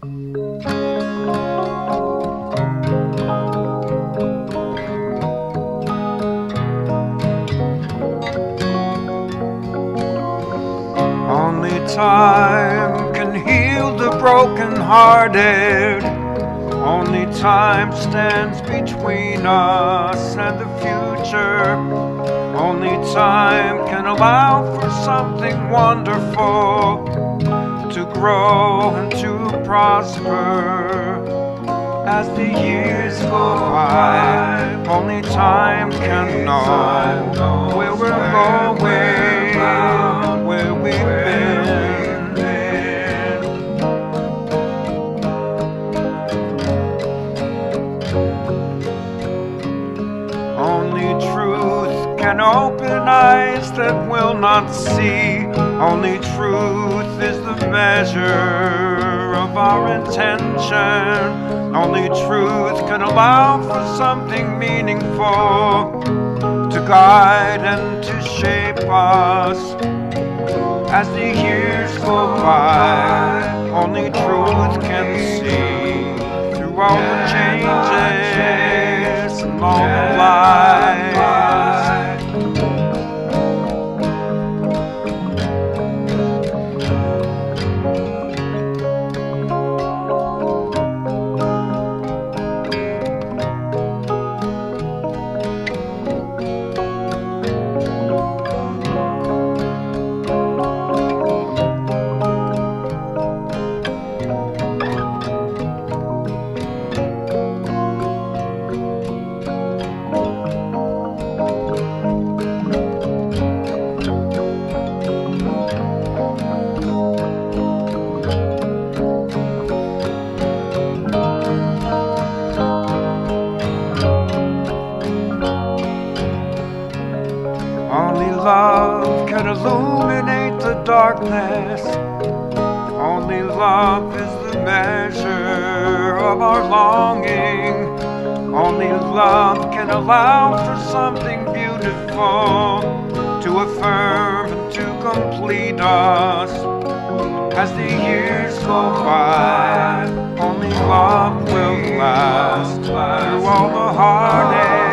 Only time can heal the broken hearted. Only time stands between us and the future. Only time can allow for something wonderful to grow and to prosper. As the years go by, only time can know where we're going, where we've been. Only truth can open eyes that will not see. Only truth is the measure of our intention. Only truth can allow for something meaningful to guide and to shape us. As the years go by, only truth can see through all the changes and all the Only love can illuminate the darkness. Only love is the measure of our longing. Only love can allow for something beautiful to affirm and to complete us. As the years go by, only love will last through all the heartache.